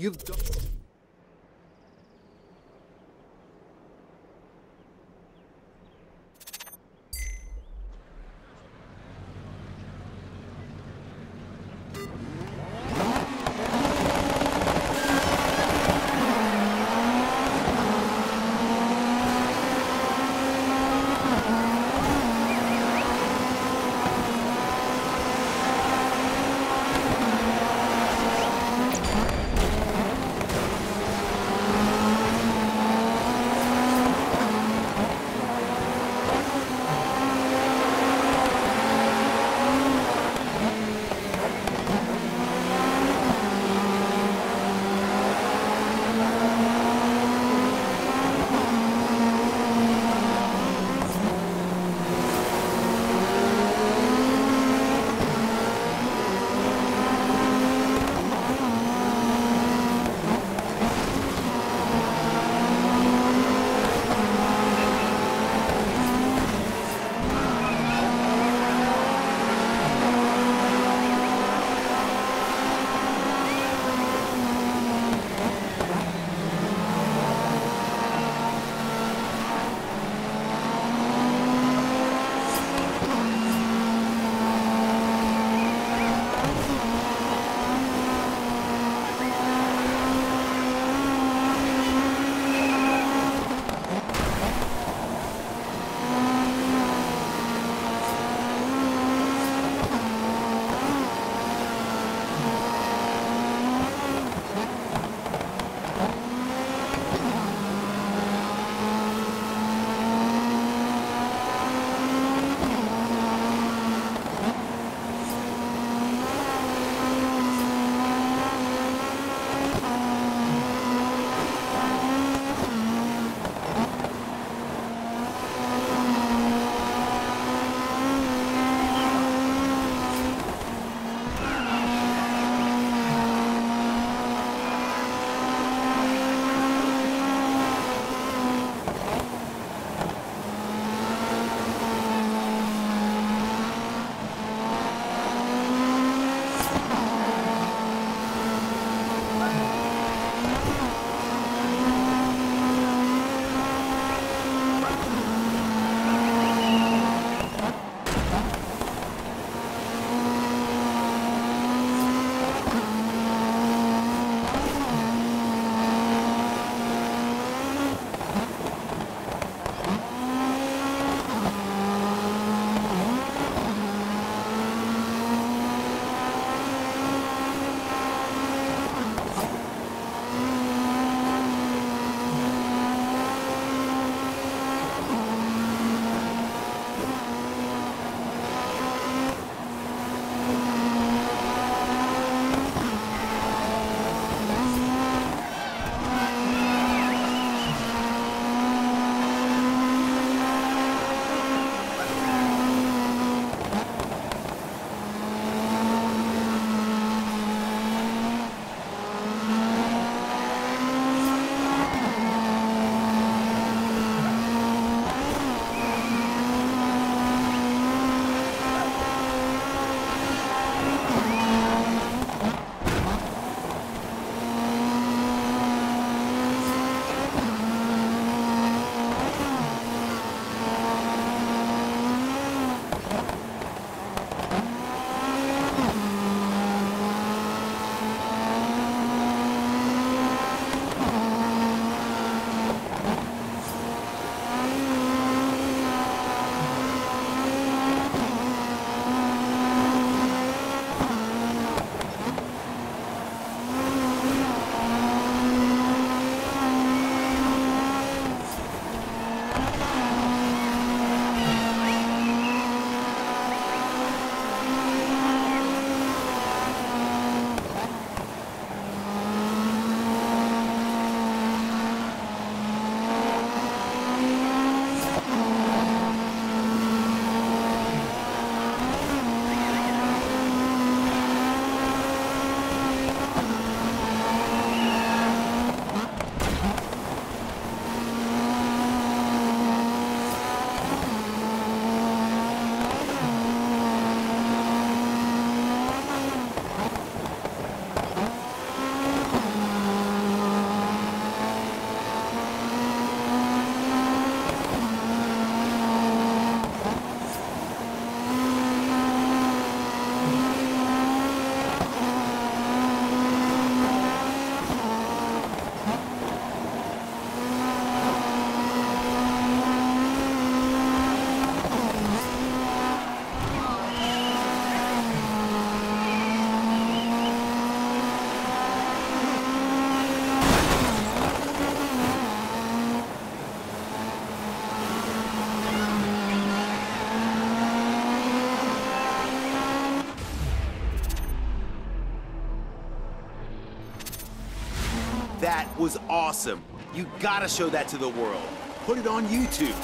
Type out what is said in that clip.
You've got... That was awesome. You gotta show that to the world. Put it on YouTube.